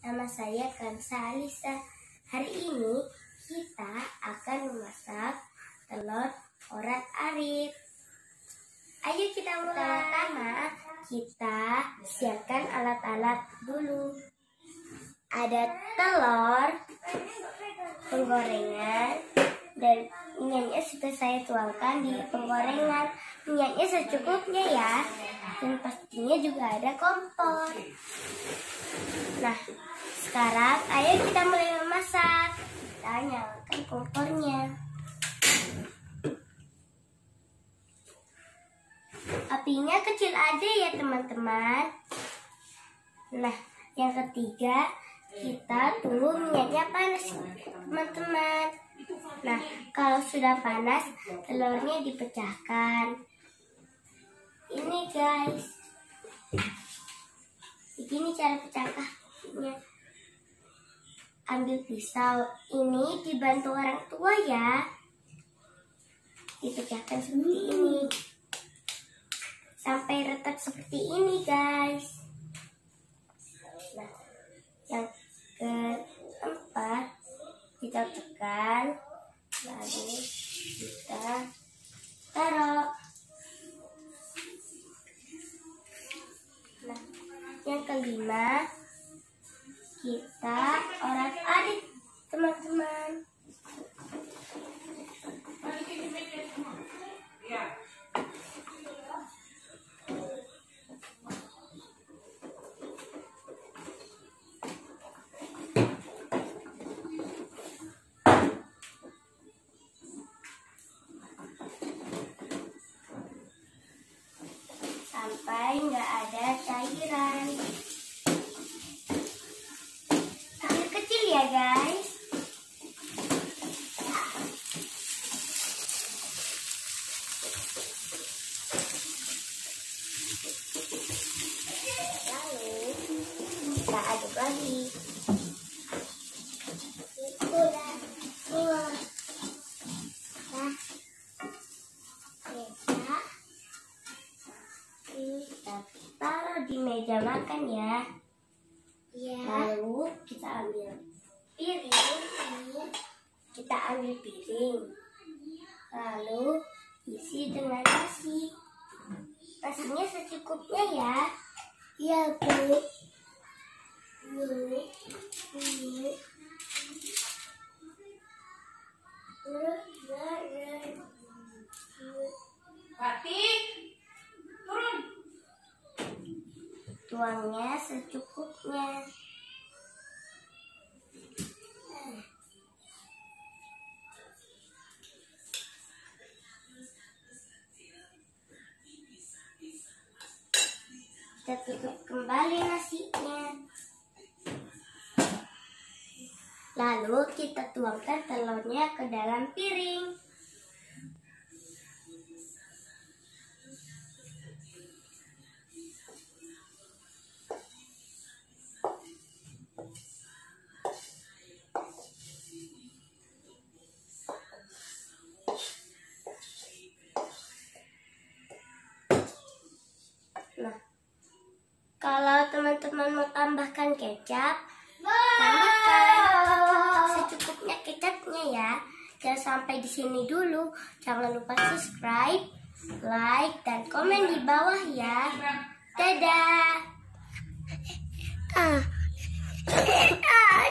nama saya Kansa Alisa. Hari ini kita akan memasak telur orat arit. Ayo kita mulai. Pertama, kita siapkan alat-alat dulu. Ada telur, penggorengan, dan minyaknya sudah saya tuangkan di penggorengan. Minyaknya secukupnya ya. Dan pastinya juga ada kompor. Nah, sekarang ayo kita mulai memasak. Kita nyalakan kompornya. Apinya kecil aja ya teman-teman. Nah, yang ketiga kita tunggu minyaknya panas teman-teman. Nah, kalau sudah panas, telurnya dipecahkan. Ini guys. Begini cara pecahkannya. Ambil pisau. Ini dibantu orang tua ya. Dipecahkan seperti ini. Sampai retak seperti ini guys. Nah, yang keempat kita tekan lalu kita taruh nah yang kelima kita orat adik teman-teman sampai nggak ada cairan. Ambil kecil ya guys. Lalu kita aduk lagi. Nah, taruh di meja makan ya. Ya. Lalu kita ambil piring. Kita ambil piring. Lalu isi dengan nasi. Nasinya secukupnya ya. Iya, Bu. Bu. Bu. Batik, turun. Tuangnya secukupnya. Kita tutup kembali nasinya. Lalu kita tuangkan telurnya ke dalam piring. Nah, kalau teman-teman mau tambahkan kecap, tambahkan secukupnya kecapnya ya. Jangan sampai di sini dulu. Jangan lupa subscribe, like, dan komen di bawah ya. Dadah. Ah. Ah,